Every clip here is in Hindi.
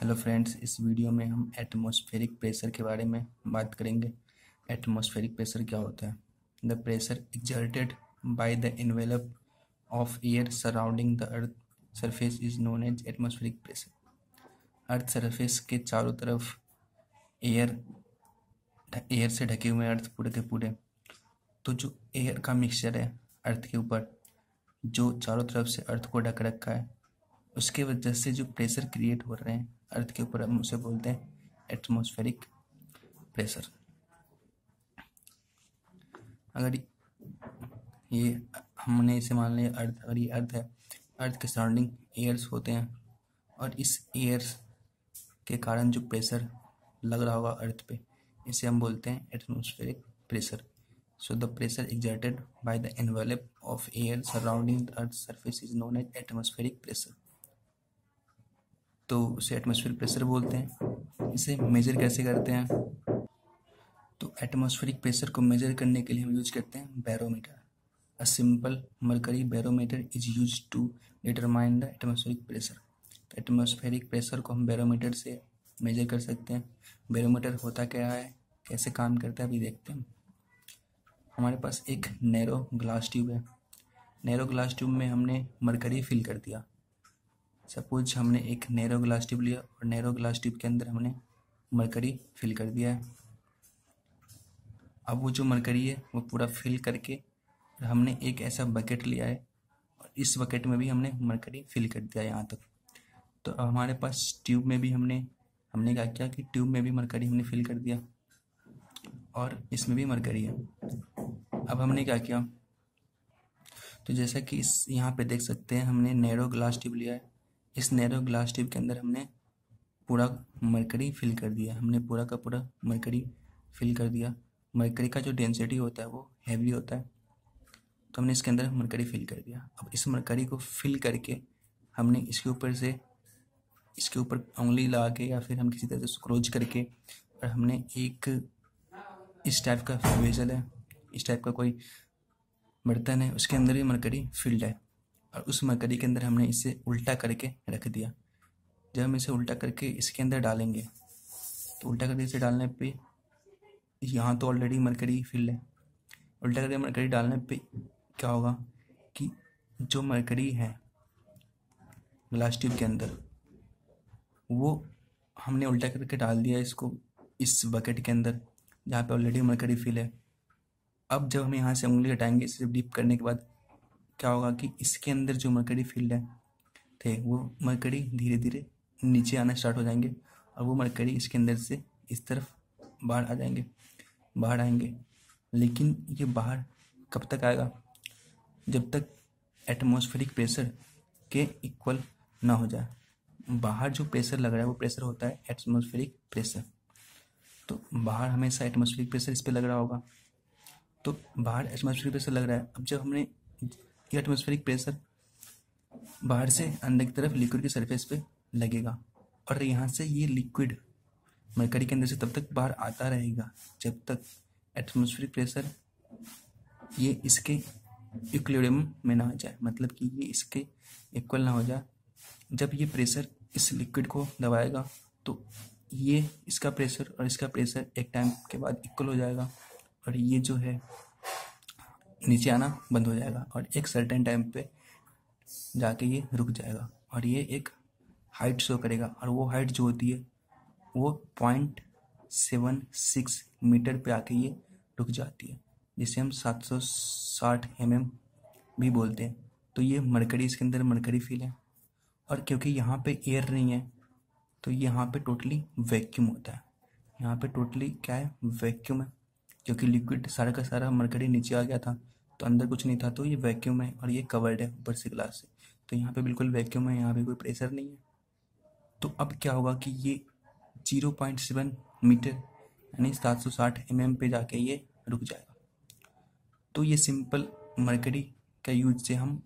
हेलो फ्रेंड्स इस वीडियो में हम एटमॉस्फेरिक प्रेशर के बारे में बात करेंगे। एटमॉस्फेरिक प्रेशर क्या होता है? The pressure exerted by the envelope of air surrounding the earth surface is known as atmospheric pressure earth surface के चारों तरफ़ एयर एयर से ढके हुए अर्थ पूरे के पूरे। तो जो एयर का मिक्सचर है अर्थ के ऊपर, जो चारों तरफ़ से अर्थ को ढक रखा है उसके वजह से जो प्रेशर क्रिएट हो रहे हैं अर्थ के ऊपर हम उसे बोलते हैं एटमॉस्फेरिक प्रेशर अगर ये हमने इसे मान लिया अर्थ अगर ये अर्थ है अर्थ के सराउंडिंग एयर्स होते हैं और इस एयर्स के कारण जो प्रेशर लग रहा होगा अर्थ पे, इसे हम बोलते हैं atmospheric pressure so the pressure exerted by the envelope of air surrounding the earth's surface is known as atmospheric pressure. तो उसे एटमोसफियर प्रेशर बोलते हैं। इसे मेजर कैसे करते हैं? तो एटमोसफेरिक प्रेशर को मेजर करने के लिए हम यूज़ करते हैं barometer a simple mercury barometer is use to determine the atmospheric pressure तो एटमोसफेरिक प्रेशर को हम बैरोमीटर से मेजर कर सकते हैं। बैरोमीटर होता क्या है? कैसे काम करता है? अभी देखते हैं। हमारे पास एक नैरो ग्लास ट्यूब है। नैरो ग्लास ट्यूब में हमने मरकरी फिल कर दिया। सपोज़ हमने एक नैरो ग्लास ट्यूब लिया और नैरो ग्लास ट्यूब के अंदर हमने मरकरी फिल कर दिया है। अब वो जो मरकरी है, वो पूरा फिल करके हमने एक ऐसा बकेट लिया है और इस बकेट में भी हमने मरकरी फिल कर दिया यहाँ तक। तो अब हमारे पास ट्यूब में भी हमने हमने क्या किया कि ट्यूब में भी मरकरी हमने फिल कर दिया और इसमें भी मरकरी है। अब हमने क्या किया? तो जैसा कि इस, यहाँ पे देख सकते हैं, हमने नैरो ग्लास ट्यूब लिया है। इस नैरो ग्लास ट्यूब के अंदर हमने पूरा मरकरी फिल कर दिया। हमने पूरा का पूरा मरकरी फिल कर दिया। मरकरी का जो डेंसिटी होता है वो हैवी होता है। तो हमने इसके अंदर मरकरी फिल कर दिया। अब इस मरकरी को फिल करके हमने इसके ऊपर से, इसके ऊपर उंगली लगा के या फिर हम किसी तरह से स्क्रोच करके और हमने एक इस टाइप का वेजल है। इस टाइप का कोई बर्तन है, उसके अंदर भी मरकरी फिल्ड है। और उस मरकरी के अंदर हमने इसे उल्टा करके रख दिया। जब हम इसे उल्टा करके इसके अंदर डालेंगे तो उल्टा करके इसे डालने पे यहाँ तो ऑलरेडी मरकरी फिल है। उल्टा करके मरकरी डालने पे क्या होगा कि जो मरकरी है ग्लास ट्यूब के अंदर, वो हमने उल्टा करके डाल दिया इसको इस बकेट के अंदर, जहाँ पे ऑलरेडी मरकरी फिल है। अब जब हम यहाँ से उंगली हटाएँगे, इसे डिप करने के बाद क्या होगा कि इसके अंदर जो मरकरी फ़ील्ड है, थे, वो मरकरी धीरे धीरे नीचे आना स्टार्ट हो जाएँगे और वो मरकरी इसके अंदर से इस तरफ़ बाहर आ जाएँगे, बाहर आएँगे। लेकिन ये बाहर कब तक आएगा? जब तक एटमॉस्फेरिक प्रेशर के इक्वल ना हो जाए। बाहर जो प्रेशर लग रहा है, वो प्रेशर होता है एटमॉस्फेरिक प्रेशर तो बाहर हमेशा एटमॉस्फेरिक प्रेशर इस पर लग रहा होगा। तो बाहर एटमॉस्फेरिक प्रेशर लग रहा है। अब जब हमने ये एटमोस्फेरिक प्रेशर बाहर से अंदर की तरफ़ लिक्विड की सरफेस पे लगेगा। और यहाँ से ये लिक्विड मरकरी के अंदर से तब तक बाहर आता रहेगा, जब तक एटमोस्फेरिक प्रेशर ये इसके इक्विलिब्रियम में ना आ जाए। मतलब कि ये इसके इक्वल ना हो जाए। जब ये प्रेशर इस लिक्विड को दबाएगा तो ये इसका प्रेशर और इसका प्रेशर एक टाइम के बाद इक्वल हो जाएगा। और ये जो है नीचे आना बंद हो जाएगा और एक सर्टेन टाइम पे जाके ये रुक जाएगा और ये एक हाइट शो करेगा और वो हाइट जो होती है, वो पॉइंट सेवन सिक्स मीटर पे आके ये रुक जाती है, जिसे हम सात सौ साठ एम एम भी बोलते हैं। तो ये मरकरी, इसके अंदर मरकरी फील है और क्योंकि यहाँ पे एयर नहीं है तो यहाँ पे टोटली वैक्यूम होता है। यहाँ पे टोटली क्या है? वैक्यूम है। क्योंकि लिक्विड सारा का सारा मरकरी नीचे आ गया था तो अंदर कुछ नहीं था तो ये वैक्यूम है और ये कवर्ड है ऊपर से ग्लास से। तो यहाँ पे बिल्कुल वैक्यूम है, यहाँ पे कोई प्रेशर नहीं है। तो अब क्या होगा कि ये ज़ीरो पॉइंट सेवन मीटर, यानी सात सौ साठ एम एम पे जाके ये रुक जाएगा। तो ये सिंपल मरकरी का यूज़ से हम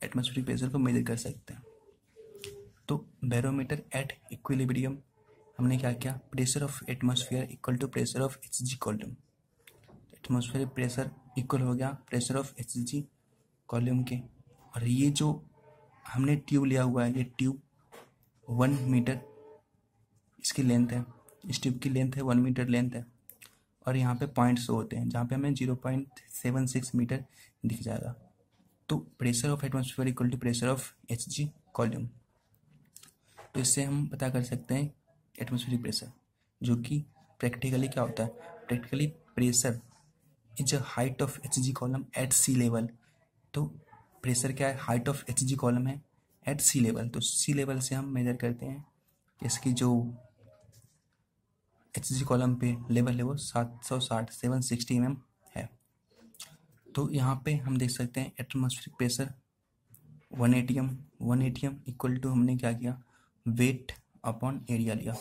एटमोसफेरिक प्रेशर को मेजर कर सकते हैं। तो बैरोमीटर एट इक्विलिब्रियम हमने क्या किया? Pressure of atmosphere equal to pressure of H G column atmospheric pressure equal हो गया pressure of H G column के। और ये जो हमने ट्यूब लिया हुआ है, ये ट्यूब वन मीटर इसकी लेंथ है। इस ट्यूब की लेंथ है वन मीटर लेंथ है। और यहाँ पे पॉइंट्स होते हैं, जहाँ पे हमें zero point seven six metre दिख जाएगा। तो pressure of atmosphere equal to pressure of H G column तो इससे हम पता कर सकते हैं एटमोसफियरिक प्रेशर जो कि प्रैक्टिकली क्या होता है? Practically pressure is height of H G column at sea level. तो प्रेशर क्या है? Height of H G column है एट सी लेवल। तो सी लेवल से हम मेजर करते हैं इसकी जो एच जी कॉलम पे लेवल है वो सात सौ साठ सेवन सिक्सटी एम है। तो यहाँ पे हम देख सकते हैं atmospheric pressure one A T M one A T M equal to हमने क्या किया? वेट अपॉन एरिया लिया।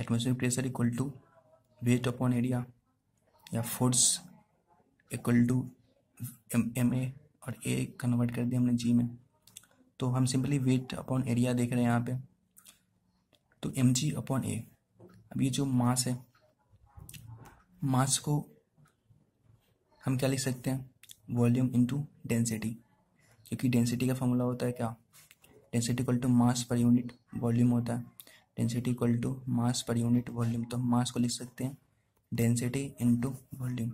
Atmospheric pressure equal to weight upon area या force equal to M A और ए कन्वर्ट कर दिया हमने जी में। तो हम सिंपली वेट अपॉन एरिया देख रहे हैं यहाँ पे। तो एम जी अपॉन ए अब ये जो मास है, मास को हम क्या लिख सकते हैं? वॉल्यूम इनटू डेंसिटी क्योंकि डेंसिटी का फॉर्मूला होता है क्या? Density equal to mass per unit volume होता है। Density equal to mass per unit volume तो मास को लिख सकते हैं। डेंसिटी इंटू वॉल्यूम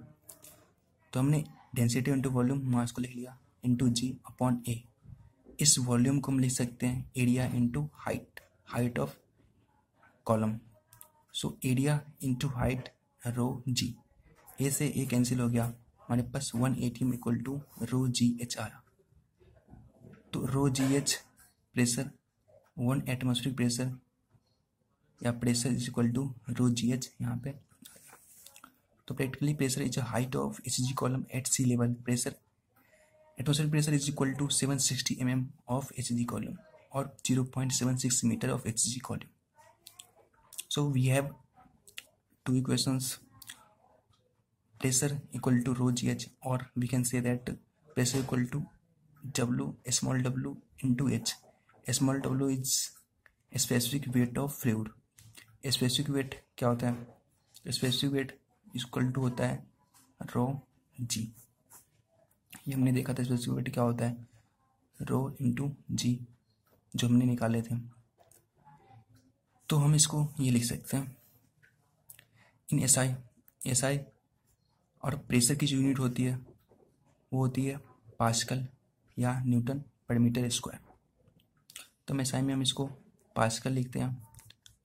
तो हमने डेंसिटी इंटू वॉल्यूम मास को लिख लिया इंटू जी अपॉन ए इस वॉल्यूम को हम लिख सकते हैं area into height height of column so area into height rho G A से ए कैंसिल हो गया। हमारे पास one A T equal to rho G H आया तो rho G H pressure one atmospheric pressure या pressure is equal to rho G H यहाँ पे तो practically pressure is height of H G column at sea level pressure atmosphere pressure is equal to seven sixty M M of H G column और zero point seven six metre of H G column so we have two equations pressure equal to rho G H और we can say that pressure equal to W small W into H small W is specific weight of fluid specific weight क्या होता है? स्पेसिफिक वेट इक्वल टू होता है रो जी। ये हमने देखा था वेट क्या होता है? रो इंटू जी, जो हमने निकाले थे। तो हम इसको ये लिख सकते हैं। In S I S I और प्रेशर की जो यूनिट होती है, वो होती है पास्कल या न्यूटन पर मीटर स्क्वायर। तो हम एस आई में हम इसको पास्कल लिखते हैं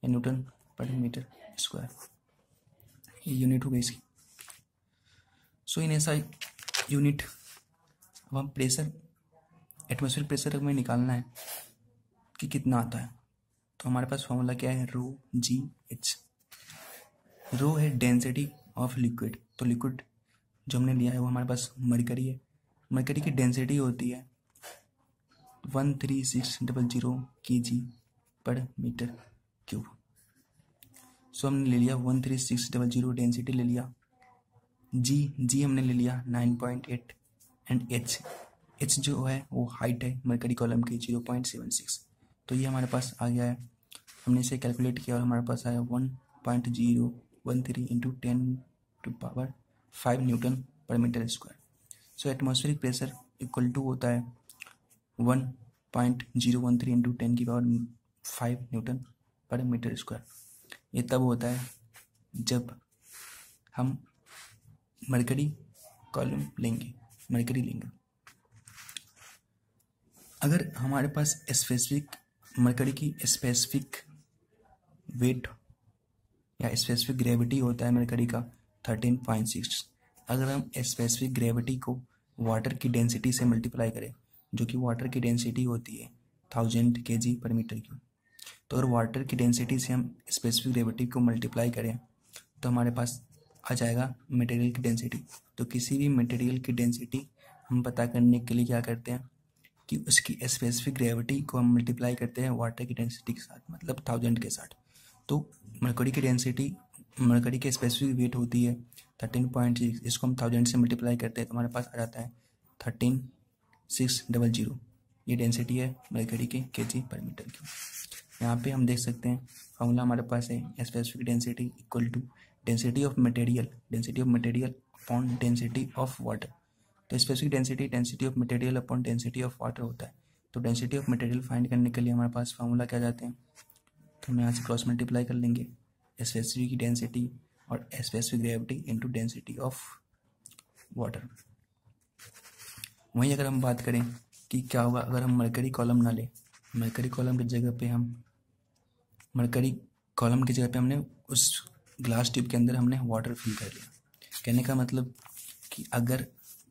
या न्यूटन पर मीटर स्क्वायर। ये यूनिट हो गई इसकी। सो इन ऐसा यूनिट अब हम प्रेशर एटमोसफियर प्रेशर हमें निकालना है कि कितना आता है। तो हमारे पास फॉर्मूला क्या है? रो जी एच रो है डेंसिटी ऑफ़ लिक्विड तो लिक्विड जो हमने लिया है वो हमारे पास मरकरी है। मरकरी की डेंसिटी होती है one three six double zero k g per metre cube so हमने ले लिया one three six double zero density ले लिया। जी जी हमने ले लिया nine point eight and h h जो है वो हाइट है मरकरी कॉलम की ज़ीरो पॉइंट सेवन सिक्स तो ये हमारे पास आ गया है। हमने इसे कैलकुलेट किया और हमारे पास आया one point zero one three into ten to power five newton per metre square so atmospheric pressure equal to होता है one point zero one three into ten की power five newton per metre square ये तब होता है जब हम मरकरी कॉलम लेंगे, मरकरी लेंगे। अगर हमारे पास स्पेसिफिक मरकरी की स्पेसिफिक वेट या स्पेसिफिक ग्रेविटी होता है मरकरी का थर्टीन पॉइंट सिक्स अगर हम स्पेसिफिक ग्रेविटी को वाटर की डेंसिटी से मल्टीप्लाई करें, जो कि वाटर की डेंसिटी होती है थाउज़ेंड के जी पर मीटर क्यूब तो अगर वाटर की डेंसिटी से हम स्पेसिफिक ग्रेविटी को मल्टीप्लाई करें तो हमारे पास आ जाएगा मटेरियल की डेंसिटी तो किसी भी मटेरियल की डेंसिटी हम पता करने के लिए क्या करते हैं कि उसकी स्पेसिफिक ग्रेविटी को हम मल्टीप्लाई करते हैं वाटर की डेंसिटी के साथ मतलब थाउज़ेंड के साथ। तो मरकरी की डेंसिटी मरकरी की स्पेसिफिक वेट होती है थर्टीन पॉइंट सिक्स इसको हम थाउज़ेंड से मल्टीप्लाई करते हैं तो हमारे पास आ जाता है थर्टीन सिक्स डबल ज़ीरो ये डेंसिटी है मरकरी के के जी पर मीटर क्यूब यहाँ पे हम देख सकते हैं फॉर्मूला हमारे पास है specific density equal to density of material density of material upon density of water तो specific density density of material upon density of water होता है. तो डेंसिटी ऑफ़ मटेरियल फाइंड करने के लिए हमारे पास फार्मूला क्या जाते हैं? तो हम यहाँ से क्रॉस मल्टीप्लाई कर लेंगे. स्पेसिफिक डेंसिटी और specific gravity into density of water वहीं अगर हम बात करें कि क्या होगा अगर हम मरकरी कॉलम ना लें? मरकरी कॉलम की जगह पे हम, मरकरी कॉलम की जगह पे हमने उस ग्लास ट्यूब के अंदर हमने वाटर फिल कर लिया। कहने का मतलब कि अगर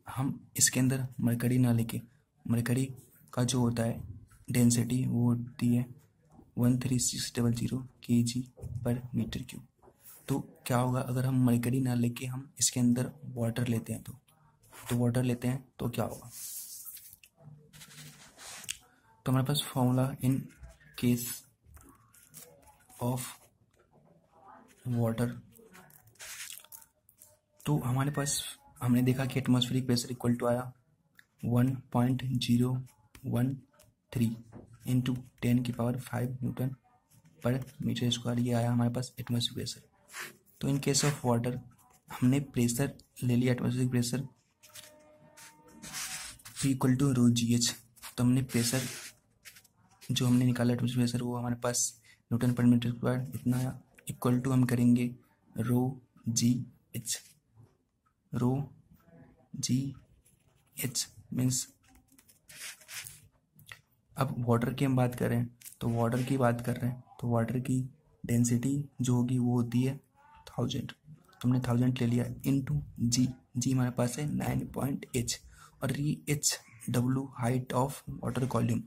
हम इसके अंदर मरकरी ना लेके, मरकरी का जो होता है डेंसिटी वो होती है one three six double zero k g per metre cube तो क्या होगा अगर हम मरकरी ना लेके हम इसके अंदर वाटर लेते हैं तो? तो वाटर लेते हैं तो क्या होगा? तो हमारे पास formula in case of water तो हमारे पास, हमने देखा कि एटमॉस्फेरिक प्रेशर इक्वल टू आया one point zero one three into ten की power five newton per metre square ये आया हमारे पास एटमॉस्फेरिक प्रेशर तो इन केस ऑफ़ वाटर हमने प्रेशर ले लिया atmospheric pressure equal to rho g h तो हमने प्रेशर जो हमने निकाला एटमोसफियर वो हमारे पास न्यूटन पर मीटर स्क्वायर इतना इक्वल टू हम करेंगे rho g h rho g h means अब वाटर की हम बात करें तो वाटर की बात कर रहे हैं तो वाटर की डेंसिटी जो होगी वो होती है थाउज़ेंड हमने थाउज़ेंड ले लिया इन टू जी जी हमारे पास है नाइन पॉइंट एच और ये H W height of water column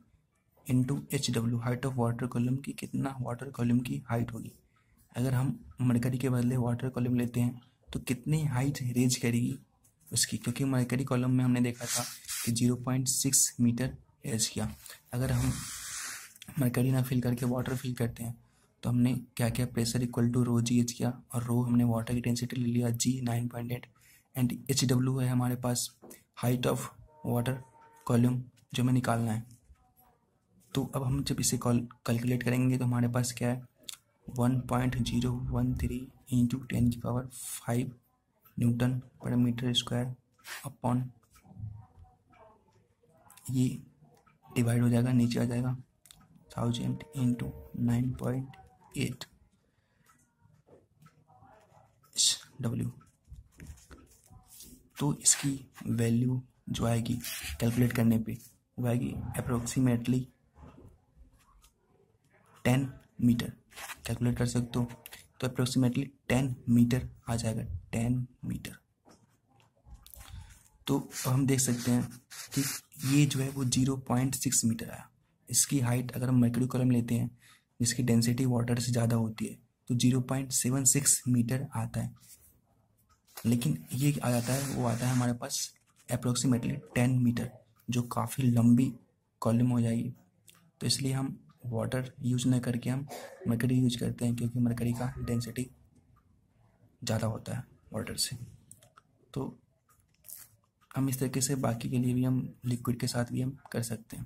into H W height of water column की कितना वाटर कॉलम की हाइट होगी? अगर हम मरकरी के बदले वाटर कॉलम लेते हैं तो कितनी हाइट रेंज करेगी उसकी? क्योंकि मरकरी कॉलम में हमने देखा था कि zero point six metre raise किया। अगर हम मरकरी ना फिल करके वाटर फिल करते हैं तो हमने क्या क्या pressure equal to rho g h किया और रो हमने वाटर की डेंसिटी ले लिया g nine point eight and h W है हमारे पास हाइट ऑफ़ वाटर कॉलम जो हमें निकालना है। तो अब हम जब इसे कैलकुलेट करेंगे तो हमारे पास क्या है? One point zero one three into ten की power five newton per metre square upon ये डिवाइड हो जाएगा, नीचे आ जाएगा thousand into nine point eight W तो इसकी वैल्यू जो आएगी कैलकुलेट करने पे, वो आएगी अप्रोक्सीमेटली टेन मीटर। कैलकुलेट कर सकते हो? तो अप्रोक्सीमेटली टेन मीटर आ जाएगा, टेन मीटर। तो अब हम देख सकते हैं कि ये जो है वो ज़ीरो पॉइंट सिक्स मीटर आया। इसकी हाइट अगर हम मर्करी कॉलम लेते हैं, जिसकी डेंसिटी वाटर से ज़्यादा होती है तो zero point seven six metre आता है। लेकिन ये आ जाता है, वो आता है हमारे पास अप्रोक्सीमेटली टेन मीटर, जो काफ़ी लंबी कॉलम हो जाएगी। तो इसलिए हम वाटर यूज़ न करके हम मरकरी यूज़ करते हैं, क्योंकि मरकरी का डेंसिटी ज़्यादा होता है वाटर से। तो हम इस तरीके से बाकी के लिए भी हम लिक्विड के साथ भी हम कर सकते हैं।